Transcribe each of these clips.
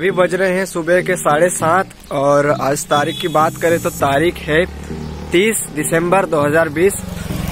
अभी बज रहे हैं सुबह के साढ़े सात और आज तारीख की बात करें तो तारीख है 30 दिसंबर 2020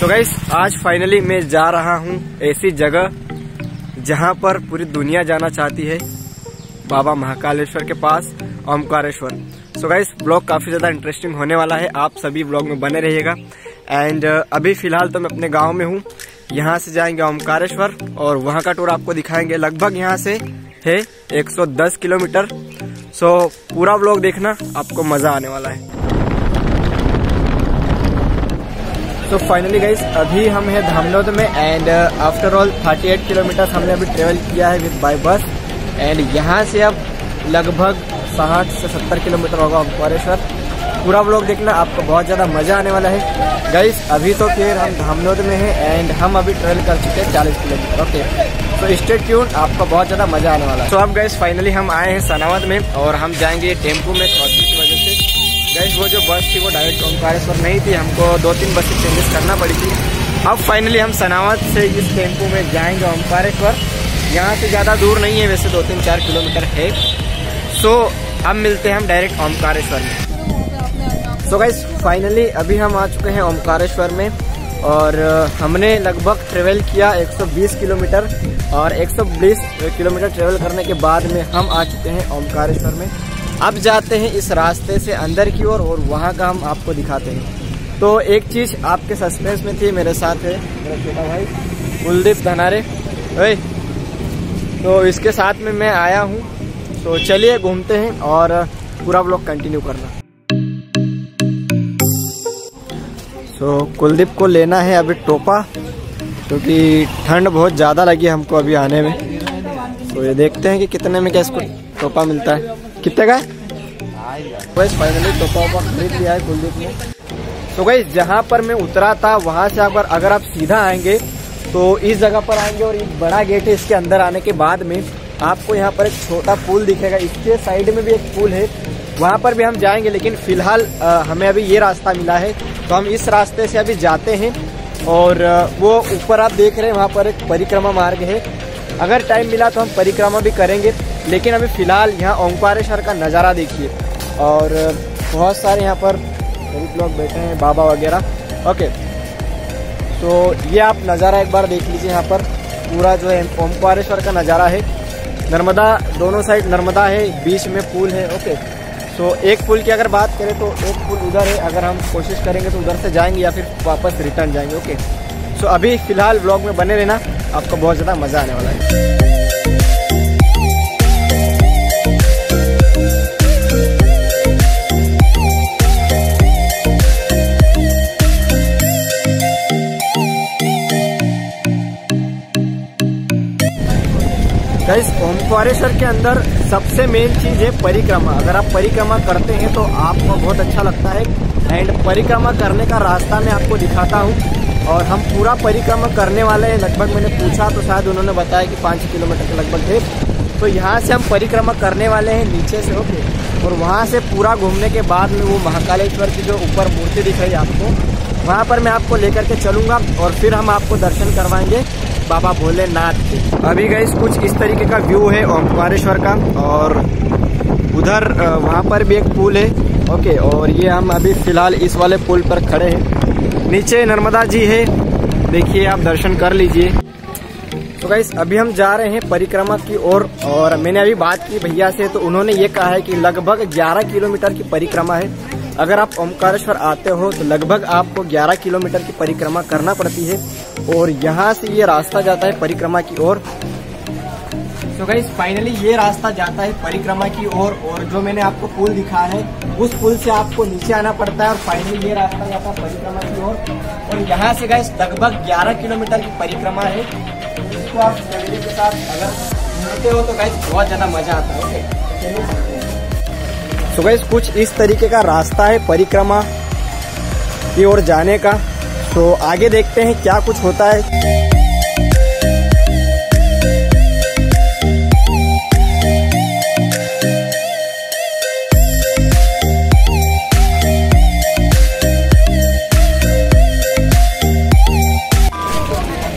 तो गाइस आज फाइनली मैं जा रहा हूँ ऐसी जगह जहाँ पर पूरी दुनिया जाना चाहती है। बाबा महाकालेश्वर के पास, ओमकारेश्वर। सो गाइस ब्लॉग काफ़ी ज़्यादा इंटरेस्टिंग होने वाला है। आप सभी ब्लॉग में बने रहिएगा। एंड अभी फ़िलहाल तो मैं अपने गाँव में हूँ। यहाँ से जाएँगे ओमकारेश्वर और वहाँ का टूर आपको दिखाएँगे। लगभग यहाँ से है 110 किलोमीटर। सो, पूरा ब्लॉग देखना, आपको मज़ा आने वाला है। तो फाइनली गाइज़ अभी हम हैं धामनोद में एंड आफ्टर ऑल 38 किलोमीटर हमने अभी ट्रेवल किया है विद बाय बस एंड यहाँ से अब लगभग 60 से 70 किलोमीटर होगा ओमकारेश्वर पूरा ब्लॉग देखना, आपको बहुत ज़्यादा मज़ा आने वाला है। गाइस अभी तो फिर हम धामनोद में हैं एंड हम अभी ट्रेवल कर चुके हैं 40 किलोमीटर। ओके तो स्टे ट्यून आपको बहुत ज़्यादा मज़ा आने वाला है। तो अब गाइस फाइनली हम आए हैं सनावद में और हम जाएँगे टेंपो में क्रॉसिंग की वजह से। गैस वो जो बस थी, वो डायरेक्ट ओमकारेश्वर नहीं थी। हमको दो तीन बसें चेंजेस करना पड़ी थी। अब फाइनली हम सनावद से इस टेंपो में जाएँगे ओंकारेश्वर यहाँ से ज़्यादा दूर नहीं है, वैसे दो तीन चार किलोमीटर है। सो अब मिलते हैं हम डायरेक्ट ओमकारेश्वर में। सो गाइस फाइनली अभी हम आ चुके हैं ओमकारेश्वर में और हमने लगभग ट्रेवल किया 120 किलोमीटर और 120 किलोमीटर ट्रेवल करने के बाद में हम आ चुके हैं ओमकारेश्वर में। अब जाते हैं इस रास्ते से अंदर की ओर और, और वहाँ का हम आपको दिखाते हैं। तो एक चीज़ आपके सस्पेंस में थी मेरे साथ है मेरा छोटा भाई कुलदीप धनारे। भाई तो इसके साथ में मैं आया हूँ। तो चलिए घूमते हैं और पूरा ब्लॉग कंटिन्यू करना। तो कुलदीप को लेना है अभी टोपा, क्योंकि ठंड बहुत ज़्यादा लगी हमको अभी आने में। तो ये देखते हैं कि कितने में क्या इसको टोपा मिलता है। कितने का बस फाइनली टोपा वोपा खरीद लिया है कुलदीप ने। तो गई जहाँ पर मैं उतरा था, वहाँ से अगर अगर आप सीधा आएँगे तो इस जगह पर आएँगे और एक बड़ा गेट है इसके अंदर आने के बाद में, आपको यहाँ पर एक छोटा पुल दिखेगा। इसके साइड में भी एक पुल है वहाँ पर भी हम जाएँगे, लेकिन फ़िलहाल हमें अभी ये रास्ता मिला है। तो हम इस रास्ते से अभी जाते हैं और वो ऊपर आप देख रहे हैं, वहाँ पर एक परिक्रमा मार्ग है। अगर टाइम मिला तो हम परिक्रमा भी करेंगे, लेकिन अभी फ़िलहाल यहाँ ओंकारेश्वर का नज़ारा देखिए। और बहुत सारे यहाँ पर गरीब लोग बैठे हैं, बाबा वगैरह। ओके तो ये आप नज़ारा एक बार देख लीजिए यहाँ पर। पूरा जो है, ओंकारेश्वर का नज़ारा है। नर्मदा, दोनों साइड नर्मदा है, बीच में पुल है, ओके। तो एक पुल की अगर बात करें तो एक पुल उधर है। अगर हम कोशिश करेंगे तो उधर से जाएँगे या फिर वापस रिटर्न जाएँगे ओके सो अभी फ़िलहाल ब्लॉग में बने रहना। आपको बहुत ज़्यादा मज़ा आने वाला है। गाइस ओमकारेश्वर के अंदर सबसे मेन चीज़ है परिक्रमा। अगर आप परिक्रमा करते हैं तो आपको बहुत अच्छा लगता है। एंड परिक्रमा करने का रास्ता मैं आपको दिखाता हूँ। और हम पूरा परिक्रमा करने वाले हैं। लगभग मैंने पूछा तो शायद उन्होंने बताया कि पाँच छः के लगभग थे। तो यहाँ से हम परिक्रमा करने वाले हैं, नीचे से, ओके। और वहाँ से पूरा घूमने के बाद में वो महाकालेश्वर की जो ऊपर मूर्ति दिख रही है आपको, वहाँ पर मैं आपको लेकर के चलूँगा। और फिर हम आपको दर्शन करवाएँगे। बाबा भोलेनाथ के। अभी गई कुछ इस तरीके का व्यू है ओमकारेश्वर का और उधर वहाँ पर भी एक पुल है। ओके और ये हम अभी फ़िलहाल इस वाले पुल पर खड़े हैं। नीचे नर्मदा जी है। देखिए आप दर्शन कर लीजिए। तो गाइस अभी हम जा रहे हैं परिक्रमा की ओर और, और मैंने अभी बात की भैया से तो उन्होंने ये कहा है कि लगभग 11 किलोमीटर की परिक्रमा है। अगर आप ओमकारेश्वर आते हो तो लगभग आपको 11 किलोमीटर की परिक्रमा करना पड़ती है। और यहाँ से ये रास्ता जाता है परिक्रमा की ओर। तो गाइस फाइनली ये रास्ता जाता है परिक्रमा की ओर। और, और जो मैंने आपको पुल दिखा है उस पुल से आपको नीचे आना पड़ता है। और फाइनली ये रास्ता जाता है परिक्रमा की ओर। और यहाँ से गाइस लगभग 11 किलोमीटर की परिक्रमा है। जिसको आप फैमिली के साथ अगर घूमते हो तो गाइस बहुत ज़्यादा मज़ा आता है। तो गैस कुछ इस तरीके का रास्ता है परिक्रमा की ओर जाने का। तो आगे देखते हैं क्या कुछ होता है।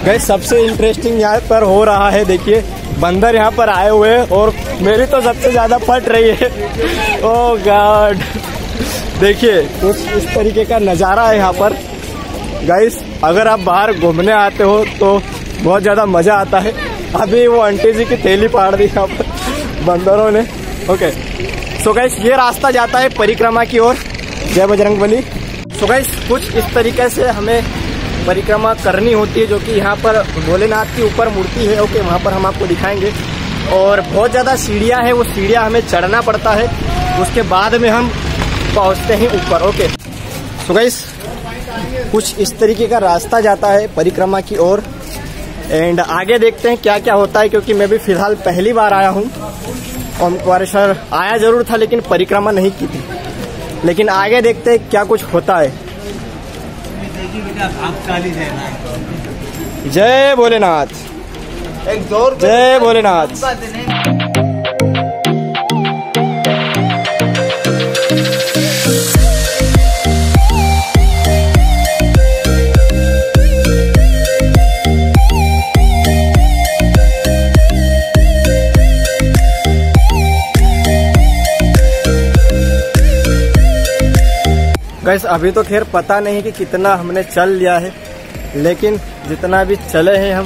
गए सबसे इंटरेस्टिंग यहाँ पर हो रहा है, देखिए। बंदर यहाँ पर आए हुए हैं और मेरी तो सबसे ज़्यादा फट रही है। ओ गॉड देखिए, कुछ इस तरीके का नज़ारा है यहाँ पर। गाइस अगर आप बाहर घूमने आते हो तो बहुत ज़्यादा मज़ा आता है। अभी वो आंटी जी की थैली पाड़ दी यहाँ पर बंदरों ने। ओके सो गाइस ये रास्ता जाता है परिक्रमा की ओर। जय बजरंग बली सो गाइस कुछ इस तरीके से हमें परिक्रमा करनी होती है, जो कि यहाँ पर भोलेनाथ की ऊपर मूर्ति है, ओके, वहाँ पर हम आपको दिखाएँगे। और बहुत ज़्यादा सीढ़ियाँ है, वो सीढ़ियाँ हमें चढ़ना पड़ता है। उसके बाद में हम पहुँचते हैं ऊपर, ओके। सो गाइस कुछ इस तरीके का रास्ता जाता है परिक्रमा की ओर। एंड आगे देखते हैं क्या क्या होता है, क्योंकि मैं भी फ़िलहाल पहली बार आया हूँ। ओमकारेश्वर आया ज़रूर था, लेकिन परिक्रमा नहीं की थी। लेकिन आगे देखते हैं क्या कुछ होता है। जय भोलेनाथ। जय भोलेनाथ। गैस, अभी तो खैर पता नहीं कि कितना हमने चल लिया है, लेकिन जितना भी चले हैं हम,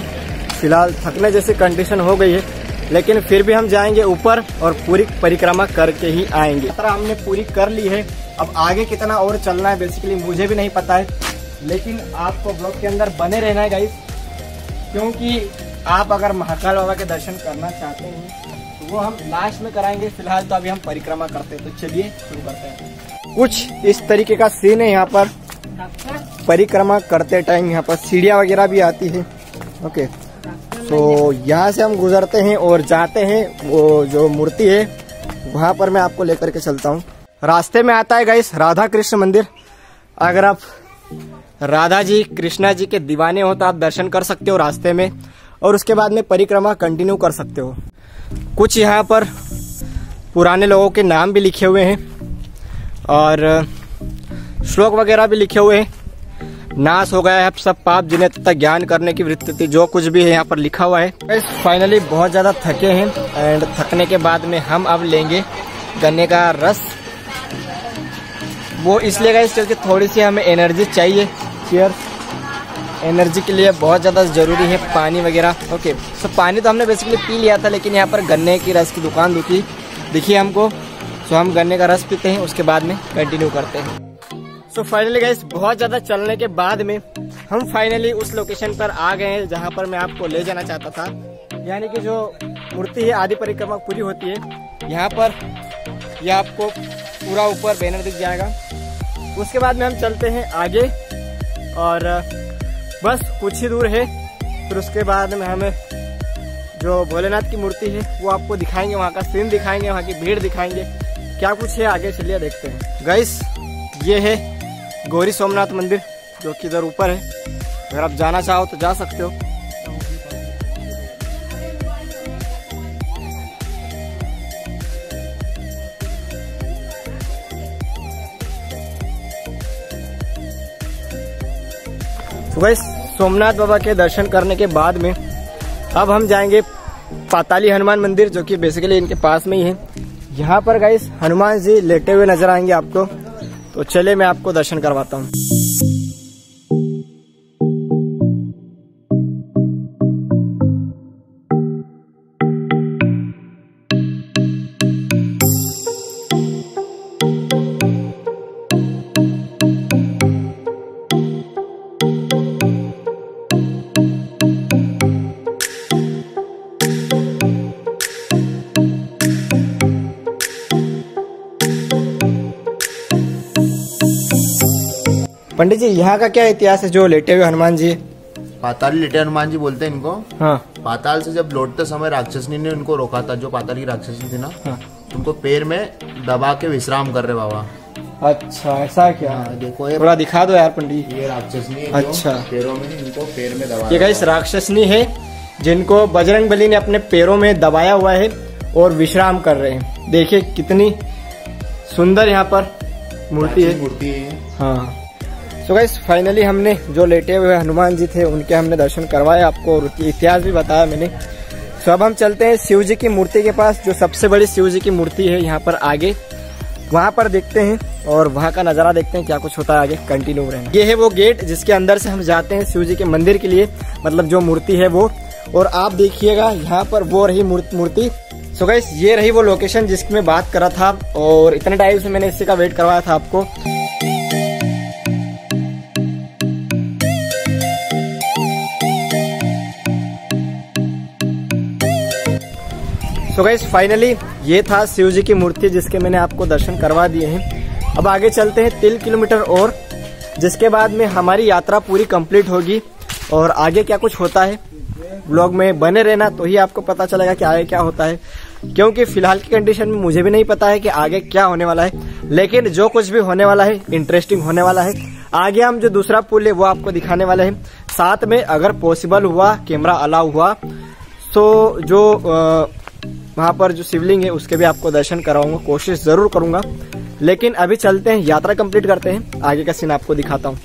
फ़िलहाल थकने जैसी कंडीशन हो गई है, लेकिन फिर भी हम जाएँगे ऊपर और पूरी परिक्रमा करके ही आएँगे। यात्रा हमने पूरी कर ली है। अब आगे कितना और चलना है बेसिकली मुझे भी नहीं पता है, लेकिन आपको ब्लॉग के अंदर बने रहना है गाइस क्योंकि आप अगर महाकाल बाबा के दर्शन करना चाहते हैं तो वो हम लास्ट में कराएँगे, फ़िलहाल तो अभी हम परिक्रमा करते हैं। तो चलिए, शुरू करते हैं। कुछ इस तरीके का सीन है यहाँ पर। परिक्रमा करते टाइम यहाँ पर सीढ़ियाँ वगैरह भी आती है। ओके तो यहाँ से हम गुजरते हैं और जाते हैं, वो जो मूर्ति है, वहाँ पर मैं आपको लेकर के चलता हूँ। रास्ते में आता है गाइस राधा कृष्ण मंदिर। अगर आप राधा जी कृष्णा जी के दीवाने हो तो आप दर्शन कर सकते हो रास्ते में और उसके बाद में परिक्रमा कंटिन्यू कर सकते हो। कुछ यहाँ पर पुराने लोगों के नाम भी लिखे हुए हैं। और श्लोक वगैरह भी लिखे हुए हैं। नाश हो गया है सब पाप, जिन्हें तथा ज्ञान करने की वृत्ति थी, जो कुछ भी है यहाँ पर लिखा हुआ है। फाइनली बहुत ज़्यादा थके हैं एंड थकने के बाद में हम अब लेंगे गन्ने का रस। वो इसलिए गए क्योंकि थोड़ी सी हमें एनर्जी चाहिए। चेयर एनर्जी के लिए बहुत ज़्यादा ज़रूरी है पानी वगैरह। ओके सो पानी तो हमने बेसिकली पी लिया था, लेकिन यहाँ पर गन्ने की रस की दुकान दुखी दिखी हमको। सो हम गन्ने का रस पीते हैं, उसके बाद में कंटिन्यू करते हैं। सो फाइनली गैस बहुत ज़्यादा चलने के बाद में हम फाइनली उस लोकेशन पर आ गए हैं, जहाँ पर मैं आपको ले जाना चाहता था। यानी कि जो मूर्ति है, आदि परिक्रमा पूरी होती है, यहाँ पर यह आपको पूरा ऊपर बैनर दिख जाएगा। उसके बाद में हम चलते हैं आगे, और, बस कुछ ही दूर है। फिर उसके बाद में हमें जो भोलेनाथ की मूर्ति है, वो आपको दिखाएँगे, वहाँ का सीन दिखाएँगे, वहाँ की भीड़ दिखाएँगे। क्या कुछ है आगे चलिए देखते हैं। गैस ये है गौरी सोमनाथ मंदिर, जो कि इधर ऊपर है। अगर आप जाना चाहो तो जा सकते हो। तो गाइस सोमनाथ बाबा के दर्शन करने के बाद में अब हम जाएँगे पाताली हनुमान मंदिर, जो कि बेसिकली इनके पास में ही है। यहाँ पर गाइस हनुमान जी लेटे हुए नज़र आएँगे आपको। तो चले मैं आपको दर्शन करवाता हूँ। पंडित जी यहाँ का क्या इतिहास है जो लेटे हुए हनुमान जी? पाताली लेटे हनुमान जी बोलते हैं इनको। हाँ। पाताल से जब लौटते समय राक्षसनी ने उनको रोका था जो पाताल की राक्षसी थी ना हाँ। उनको पैर में दबा के विश्राम कर रहे बाबा। अच्छा ऐसा क्या? हाँ, देखो ये थोड़ा दिखा दो यार पंडित ये राक्षसनी है अच्छा। पैरों में इनको पैर में दबा ये गाइस राक्षसनी है जिनको बजरंग बली ने अपने पैरों में दबाया हुआ है और विश्राम कर रहे हैं। देखिए कितनी सुंदर यहाँ पर मूर्ति है। मूर्ति है हाँ। सो गाइस फाइनली हमने जो लेटे हुए हनुमान जी थे, उनके हमने दर्शन करवाए, आपको और इतिहास भी बताया मैंने। सो अब हम चलते हैं शिव जी की मूर्ति के पास, जो सबसे बड़ी शिव जी की मूर्ति है, यहाँ पर आगे। वहाँ पर देखते हैं, और वहाँ का नज़ारा देखते हैं, क्या कुछ होता है आगे। कंटिन्यू रहें ये है वो गेट, जिसके अंदर से हम जाते हैं शिव जी के मंदिर के लिए मतलब जो मूर्ति है वो। और आप देखिएगा, यहाँ पर वो रही मूर्ति सो so गाइस ये रही वो लोकेशन जिसकी मैं बात करा था, और इतने टाइम से मैंने इसी का वेट करवाया था आपको। सो गाइस फाइनली ये था शिव जी की मूर्ति जिसके मैंने आपको दर्शन करवा दिए हैं। अब आगे चलते हैं तीन किलोमीटर और, जिसके बाद में हमारी यात्रा पूरी कंप्लीट होगी। और आगे क्या कुछ होता है ब्लॉग में बने रहना तो ही आपको पता चलेगा कि आगे क्या होता है। क्योंकि फ़िलहाल की कंडीशन में मुझे भी नहीं पता है कि आगे क्या होने वाला है। लेकिन जो कुछ भी होने वाला है इंटरेस्टिंग होने वाला है। आगे हम जो दूसरा पुल है, वो आपको दिखाने वाले हैं। साथ में अगर पॉसिबल हुआ कैमरा अलाउ हुआ तो जो वहाँ पर जो शिवलिंग है, उसके भी आपको दर्शन कराऊँगा, कोशिश ज़रूर करूँगा। लेकिन अभी चलते हैं, यात्रा कंप्लीट करते हैं। आगे का सीन आपको दिखाता हूँ।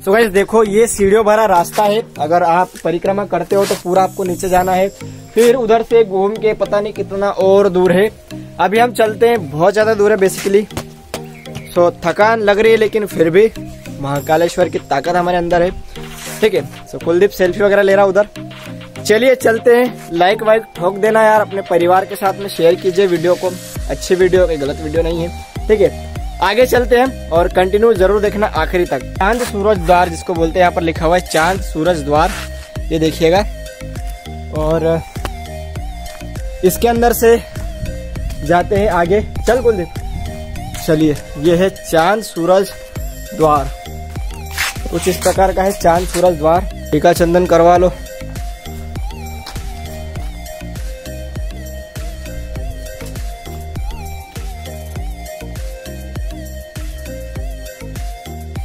तो गाइस देखो, ये सीढ़ियों भरा रास्ता है। अगर आप परिक्रमा करते हो तो पूरा आपको नीचे जाना है। फिर उधर से घूम के पता नहीं कितना और दूर है। अभी हम चलते हैं, बहुत ज़्यादा दूर है बेसिकली सो थकान लग रही है, लेकिन फिर भी। महाकालेश्वर की ताकत हमारे अंदर है। ठीक है? सो कुलदीप सेल्फी वगैरह ले रहा उधर। चलिए, चलते हैं। लाइक वाइक ठोक देना यार, अपने परिवार के साथ में शेयर कीजिए वीडियो को। अच्छी वीडियो कोई गलत वीडियो नहीं है। ठीक है? आगे चलते हैं और कंटिन्यू ज़रूर देखना आखिरी तक। चाँद सूरज द्वार, जिसको बोलते हैं, यहाँ पर लिखा हुआ है, चाँद सूरज द्वार। ये देखिएगा। और, इसके अंदर से जाते हैं आगे। चल कुलदीप। चलिए, ये है चाँद सूरज द्वार। कुछ इस प्रकार का है। चाँद, सूरज, द्वार। टीका चंदन करवा लो।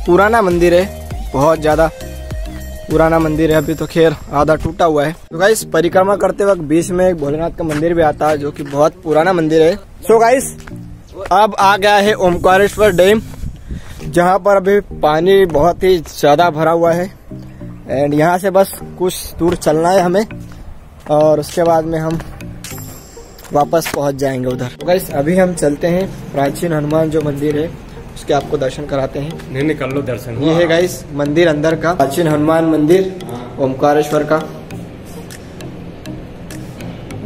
पुराना मंदिर है, बहुत ज़्यादा पुराना मंदिर है। अभी तो खैर आधा टूटा हुआ है। तो गाइस परिक्रमा करते वक्त बीच में एक भोलेनाथ का मंदिर भी आता है, जो कि बहुत पुराना मंदिर है। सो गाइस अब आ गया है ओमकारेश्वर डैम। जहाँ पर अभी पानी बहुत ही ज़्यादा भरा हुआ है। एंड यहाँ से बस कुछ दूर चलना है हमें और उसके बाद में हम वापस पहुँच जाएँगे उधर। तो गाइस अभी हम चलते हैं प्राचीन हनुमान जो मंदिर है उसके आपको दर्शन कराते हैं। नहीं कर लो दर्शन। ये है गाइस मंदिर अंदर का प्राचीन हनुमान मंदिर ओमकारेश्वर का।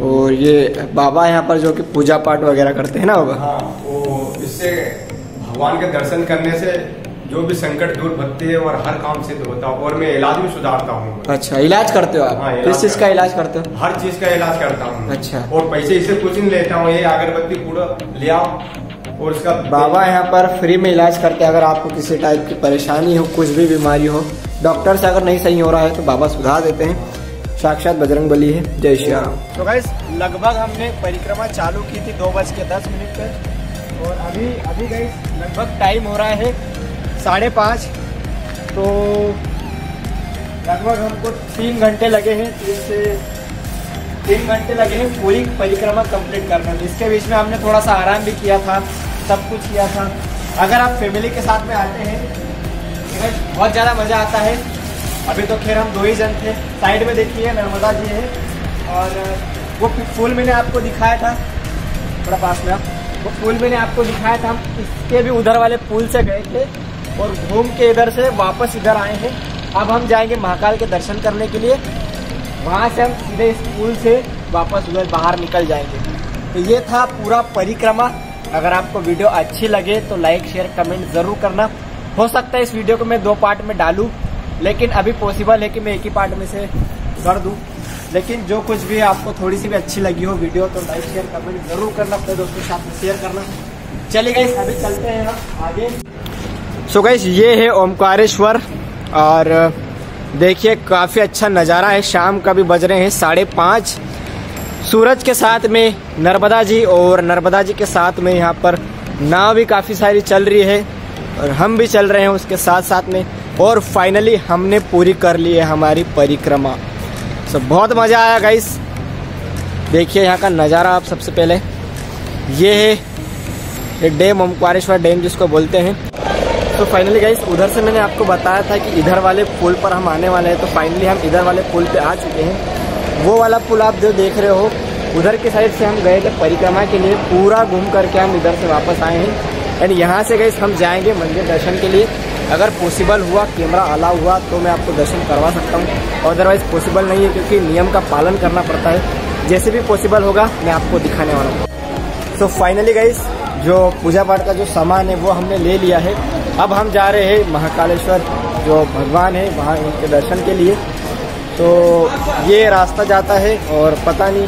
और ये बाबा यहाँ पर जो कि पूजा पाठ वगैरह करते हैं ना बाबा हाँ वो इससे भगवान के दर्शन करने से जो भी संकट दूर भगते है और हर काम सिद्ध होता है। और मैं इलाज भी सुधारता हूँ। अच्छा इलाज करते हो आप? हाँ, किस चीज़ का इलाज करते हो? हर चीज़ का इलाज करता हूँ। अच्छा। और पैसे इसे कुछ नहीं लेता हूँ ये अगरबत्ती पूरा ले आओ और उसका बाबा यहाँ पर फ्री में इलाज करते हैं अगर आपको किसी टाइप की परेशानी हो कुछ भी बीमारी हो। डॉक्टर से अगर नहीं सही हो रहा है तो बाबा सुधार देते हैं। साक्षात बजरंग बली है। जय श्री राम। तो गाइस लगभग हमने परिक्रमा चालू की थी दो बज के दस मिनट पे। और अभी अभी गई लगभग टाइम हो रहा है साढ़े पाँच। तो लगभग हमको तीन घंटे लगे हैं तीन से तीन घंटे लगे हैं पूरी परिक्रमा कंप्लीट करने में। इसके बीच में हमने थोड़ा सा आराम भी किया था, सब कुछ किया था। अगर आप फैमिली के साथ में आते हैं तो बहुत ज़्यादा मज़ा आता है। अभी तो खैर हम दो ही जन थे। साइड में देखिए, नर्मदा जी है। और वो फूल मैंने आपको दिखाया था, थोड़ा पास में आप वो पुल मैंने आपको दिखाया था, हम इसके भी उधर वाले पुल से गए थे और घूम के इधर से वापस इधर आए हैं। अब हम जाएँगे महाकाल के दर्शन करने के लिए। वहाँ से हम सीधे इस पुल से वापस उधर बाहर निकल जाएँगे। तो ये था पूरा परिक्रमा। अगर आपको वीडियो अच्छी लगे तो लाइक, शेयर, कमेंट ज़रूर करना। हो सकता है इस वीडियो को मैं दो पार्ट में डालूँ, लेकिन अभी पॉसिबल है कि मैं एक ही पार्ट में से कर दूँ। लेकिन जो कुछ भी आपको थोड़ी सी भी अच्छी लगी हो वीडियो तो लाइक शेयर कमेंट ज़रूर करना अपने दोस्तों के साथ शेयर करना। चलिए गई अभी चलते हैं आगे। सो गई ये है ओमकारेश्वर, और देखिए काफ़ी अच्छा नज़ारा है। शाम का भी बज रहे हैं साढ़े पाँच। सूरज के साथ में नर्मदा जी और नर्मदा जी के साथ में यहाँ पर नाव भी काफ़ी सारी चल रही है, और हम भी चल रहे हैं उसके साथ साथ में। और फाइनली हमने पूरी कर ली है हमारी परिक्रमा। सब बहुत मज़ा आया गाइस देखिए यहाँ का नज़ारा आप सबसे पहले। ये है ये डैम, ओमकारेश्वर डैम जिसको बोलते हैं। तो फाइनली गाइस उधर से मैंने आपको बताया था कि इधर वाले पुल पर हम आने वाले हैं। तो फाइनली हम इधर वाले पुल पे आ चुके हैं। वो वाला पुल आप जो देख रहे हो, उधर की साइड से हम गए थे परिक्रमा के लिए। पूरा घूम करके हम इधर से वापस आए हैं। एंड यहाँ से गए हम जाएँगे मंदिर दर्शन के लिए। अगर पॉसिबल हुआ कैमरा अलाउ हुआ तो मैं आपको दर्शन करवा सकता हूँ। अदरवाइज़ पॉसिबल नहीं है, क्योंकि नियम का पालन करना पड़ता है। जैसे भी पॉसिबल होगा, मैं आपको दिखाने वाला हूँ। तो फाइनली गाइस जो पूजा पाठ का जो सामान है, वो हमने ले लिया है। अब हम जा रहे हैं महाकालेश्वर, जो भगवान है, वहाँ उनके दर्शन के लिए। तो ये रास्ता जाता है और पता नहीं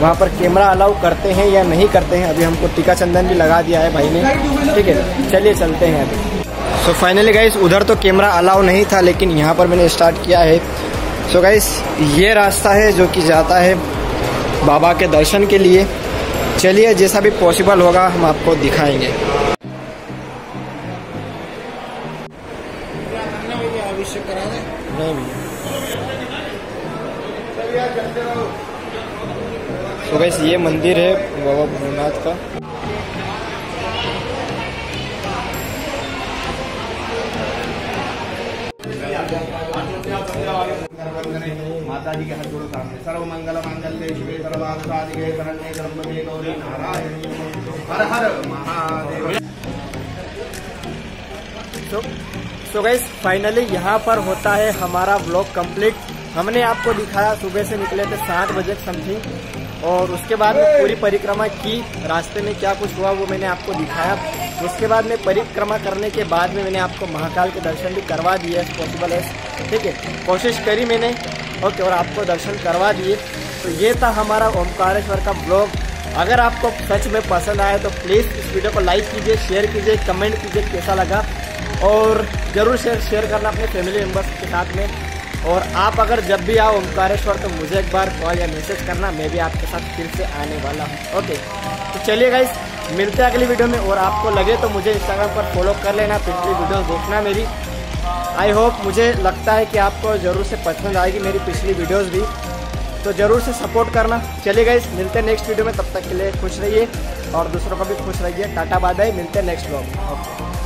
वहाँ पर कैमरा अलाउ करते हैं या नहीं करते हैं। अभी हमको टीका चंदन भी लगा दिया है भाई ने। ठीक है, चलिए चलते हैं अभी। सो फाइनली गाइस उधर तो कैमरा अलाउ नहीं था, लेकिन यहाँ पर मैंने स्टार्ट किया है। सो so गाइस ये रास्ता है जो कि जाता है बाबा के दर्शन के लिए। चलिए, जैसा भी पॉसिबल होगा, हम आपको दिखाएँगे। तो गैस ये मंदिर है बाबा भोलेनाथ का। माता जी के हाथ जोड़ो सामने। सर्व मंगल मांगल्य शिवे सर्वाधिके शरण्ये त्र्यंबके गौरी, नारायणी, हर हर महादेव। तो गैस फाइनली यहाँ पर होता है हमारा ब्लॉग कंप्लीट हमने आपको दिखाया सुबह से निकले थे सात बजे समथिंग और उसके बाद में पूरी परिक्रमा की, रास्ते में क्या कुछ हुआ वो मैंने आपको दिखाया। उसके बाद में परिक्रमा करने के बाद में मैंने आपको महाकाल के दर्शन भी करवा दिए पॉसिबल है ठीक है? कोशिश करी मैंने ओके, और आपको दर्शन करवा दिए। तो ये था हमारा ओमकारेश्वर का ब्लॉग। अगर आपको सच में पसंद आया तो प्लीज़ इस वीडियो को लाइक कीजिए शेयर कीजिए कमेंट कीजिए, कैसा लगा। और ज़रूर शेयर शेयर करना अपने फैमिली मेंबर्स के साथ में। और आप अगर जब भी आओ ओंकारेश्वर तो मुझे एक बार कॉल या मैसेज करना, मैं भी आपके साथ फिर से आने वाला हूँ। ओके तो चलिए गाइस मिलते हैं अगली वीडियो में। और आपको लगे तो मुझे इंस्टाग्राम पर फॉलो कर लेना, पिछली वीडियो देखना मेरी। आई होप मुझे लगता है कि आपको ज़रूर से पसंद आएगी मेरी पिछली वीडियोज़ भी। तो ज़रूर से सपोर्ट करना। चलिए गाइस मिलते हैं नेक्स्ट वीडियो में। तब तक के लिए खुश रहिए और दूसरों को भी खुश रहिए टाटा बाय बाय मिलते हैं नेक्स्ट ब्लॉग ओके